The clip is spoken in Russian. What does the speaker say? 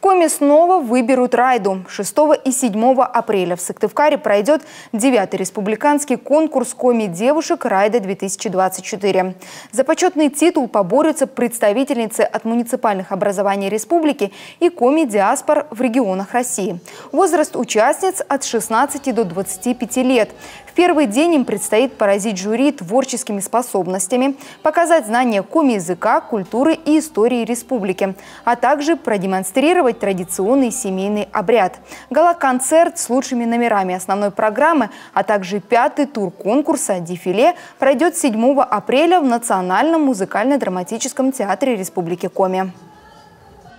Коми снова выберут райду. 6 и 7 апреля в Сыктывкаре пройдет 9-й республиканский конкурс Коми девушек «Райда-2024». За почетный титул поборются представительницы от муниципальных образований республики и Коми диаспор в регионах России. Возраст участниц от 16 до 25 лет. В первый день им предстоит поразить жюри творческими способностями, показать знания коми-языка, культуры и истории республики, а также продемонстрировать имитировать традиционный семейный обряд. Гала-концерт с лучшими номерами основной программы, а также пятый тур конкурса «Дефиле» пройдет 7 апреля в Национальном музыкально-драматическом театре Республики Коми.